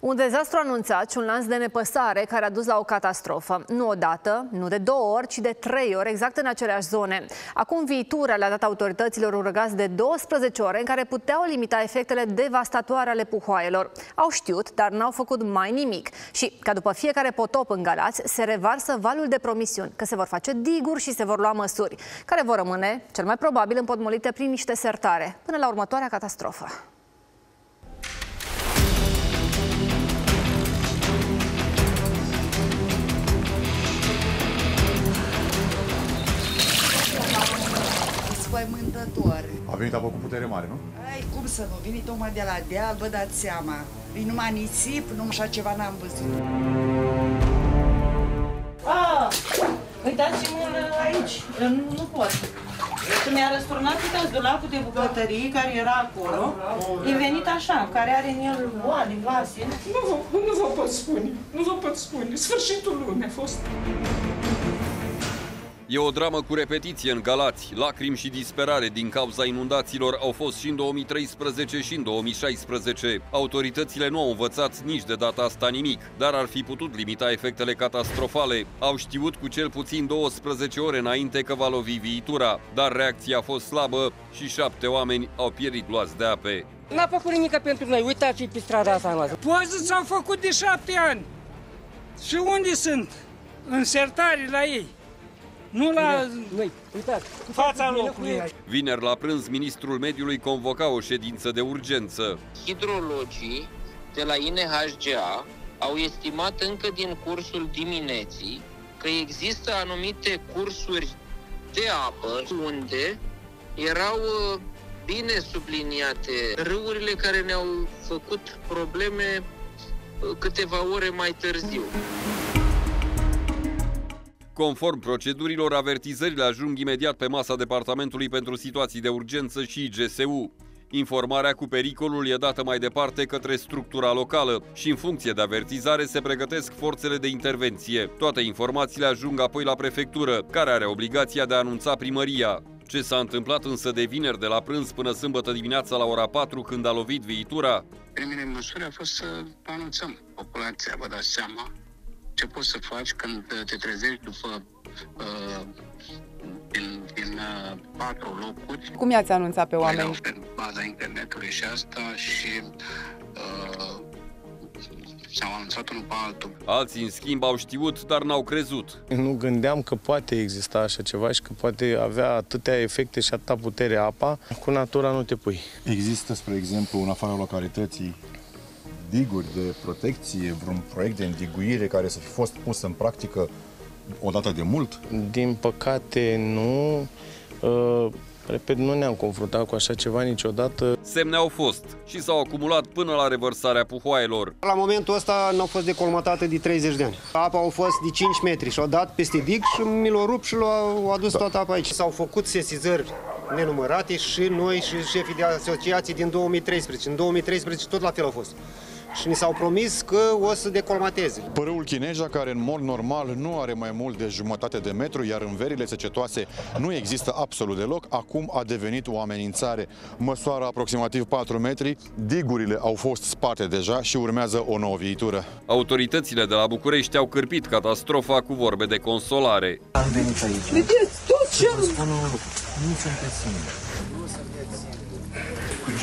Un dezastru anunțat și un lans de nepăsare care a dus la o catastrofă. Nu o dată, nu de două ori, ci de trei ori, exact în aceleași zone. Acum viitura le-a dat autorităților un răgaz de 12 ore în care puteau limita efectele devastatoare ale puhoaielor. Au știut, dar n-au făcut mai nimic. Și, ca după fiecare potop în Galați, se revarsă valul de promisiuni, că se vor face diguri și se vor lua măsuri, care vor rămâne, cel mai probabil, împotmolite prin niște sertare, până la următoarea catastrofă. Spăimântător. A venit apă cu putere mare, nu? Ai, cum să nu, vine tocmai de la deal, vă dați seama. E numai nisip, nu așa ceva n-am văzut. Ah, uitați-mă aici, nu, nu pot. Când mi-a răsturnat, uitați, dulapul de bucătărie care era acolo, e venit așa, care are în el oale, vase. Nu vă, nu vă pot spune, nu vă pot spune. Sfârșitul lumii a fost. E o dramă cu repetiție în Galați. Lacrimi și disperare din cauza inundațiilor au fost și în 2013 și în 2016. Autoritățile nu au învățat nici de data asta nimic, dar ar fi putut limita efectele catastrofale. Au știut cu cel puțin 12 ore înainte că va lovi viitura, dar reacția a fost slabă și șapte oameni au pierit luați de ape. N-a făcut nimic pentru noi, uitați pe strada asta noastră. Poze s-au făcut de șapte ani. Și unde sunt? În sertare la ei. Nu la Noi, uitați. fața locului. Vineri la prânz, ministrul mediului convoca o ședință de urgență. Hidrologii de la INHGA au estimat încă din cursul dimineții că există anumite cursuri de apă unde erau uh, bine subliniate râurile care ne-au făcut probleme uh, câteva ore mai târziu. Conform procedurilor, avertizările ajung imediat pe masa Departamentului pentru Situații de Urgență și GSU. Informarea cu pericolul e dată mai departe către structura locală și în funcție de avertizare se pregătesc forțele de intervenție. Toate informațiile ajung apoi la prefectură, care are obligația de a anunța primăria. Ce s-a întâmplat însă de vineri de la prânz până sâmbătă dimineața la ora 4 când a lovit viitura? Primele măsuri a fost să anunțăm populația, vă dați seama, ce poți să faci când te trezești după uh, din, din uh, patru locuri. Cum i-ați anunțat pe Erau oameni? pe baza internetului și asta și uh, s-au anunțat unul pe altul. Alții, în schimb, au știut, dar n-au crezut. Nu gândeam că poate exista așa ceva și că poate avea atâtea efecte și atâta putere apa. Cu natura nu te pui. Există, spre exemplu, în afara localității, diguri de protecție, vreun proiect de îndiguire care să fi fost pus în practică odată de mult? Din păcate, nu. Uh, repet, nu ne-am confruntat cu așa ceva niciodată. Semne au fost și s-au acumulat până la revărsarea puhoaielor. La momentul ăsta n-au fost decolmatate de 30 de ani. Apa au fost de 5 metri și au dat peste dig și mi l-au rupt și l-au adus da. toată apa aici. S-au făcut sesizări nenumărate și noi și șefii de asociații din 2013. În 2013 tot la fel au fost. Și ni s-au promis că o să decolmateze. Părâul Chineja, care în mod normal nu are mai mult de jumătate de metru, iar în verile secetoase nu există absolut deloc, acum a devenit o amenințare. Măsoară aproximativ 4 metri, digurile au fost sparte deja și urmează o nouă viitură. Autoritățile de la București au cârpit catastrofa cu vorbe de consolare. Cu ce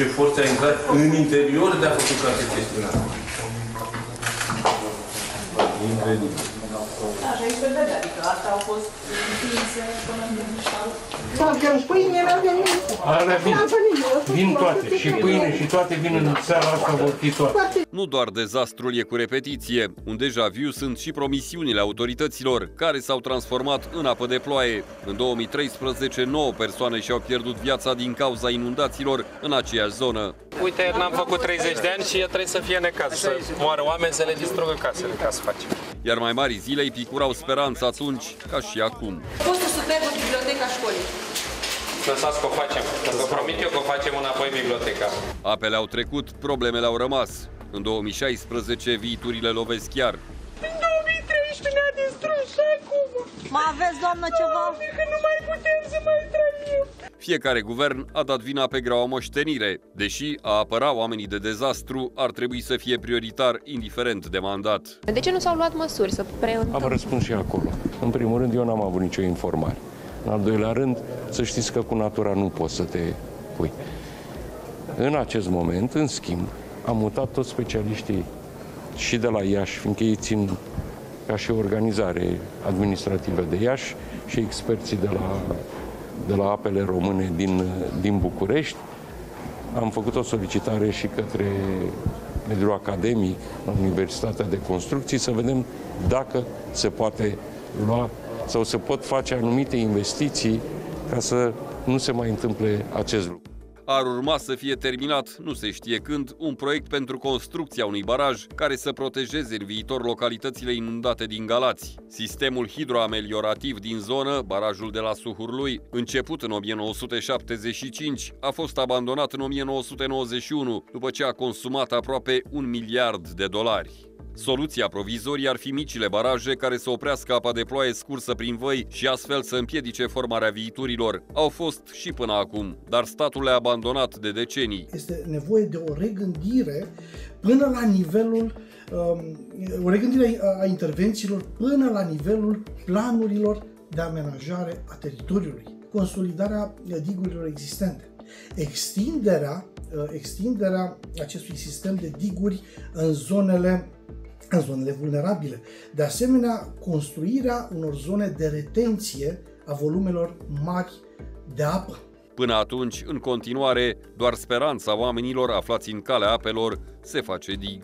forțe a intrat în interior de a făcut toate chestiunea. Incredibil. Așa îi se vede, adică asta au fost întinse până în mișcare. Da, chiar pâine mi-au venit. Alea vin, Mi-au venit. vin toate, și pâine și toate vin în seara asta, vor fi toate. Nu doar dezastrul e cu repetiție. Un deja viu sunt și promisiunile autorităților, care s-au transformat în apă de ploaie. În 2013, 9 persoane și-au pierdut viața din cauza inundațiilor în aceeași zonă. Uite, n-am făcut 30 de ani și trebuie să fie necaz, să moară oameni, să le distrugă casele, ca să facem. Iar mai mari zilei picurau speranța atunci, ca și acum. A fost o superbă biblioteca școlii. Lăsați că o facem. Vă promit eu că o facem înapoi biblioteca. Apele au trecut, problemele au rămas. În 2016, viiturile lovesc chiar. În 2013 ne-a distrus și acum. Mai aveți, doamnă, ceva? Că nu mai putem să mai trăim. Fiecare guvern a dat vina pe greaua moștenire, deși a apăra oamenii de dezastru ar trebui să fie prioritar, indiferent de mandat. De ce nu s-au luat măsuri să preîntâmpine? Am răspuns și acolo. În primul rând, eu n-am avut nicio informare. În al doilea rând, să știți că cu natura nu poți să te pui. În acest moment, în schimb, am mutat toți specialiștii și de la Iași, fiindcă ei țin ca și organizare administrativă de Iași și experții de la, de la apele române din, din București. Am făcut o solicitare și către mediul academic la Universitatea de Construcții să vedem dacă se poate lua sau se pot face anumite investiții ca să nu se mai întâmple acest lucru. Ar urma să fie terminat, nu se știe când, un proiect pentru construcția unui baraj care să protejeze în viitor localitățile inundate din Galați. Sistemul hidroameliorativ din zonă, barajul de la Suhurlui, început în 1975, a fost abandonat în 1991, după ce a consumat aproape un miliard de dolari. Soluția provizorie ar fi micile baraje care să oprească apa de ploaie scursă prin văi și astfel să împiedice formarea viiturilor. Au fost și până acum, dar statul le-a abandonat de decenii. Este nevoie de o regândire până la nivelul um, o regândire a intervențiilor până la nivelul planurilor de amenajare a teritoriului, consolidarea digurilor existente, extinderea, uh, extinderea acestui sistem de diguri în zonele în zonele vulnerabile. De asemenea, construirea unor zone de retenție a volumelor mari de apă. Până atunci, în continuare, doar speranța oamenilor aflați în calea apelor se face dig.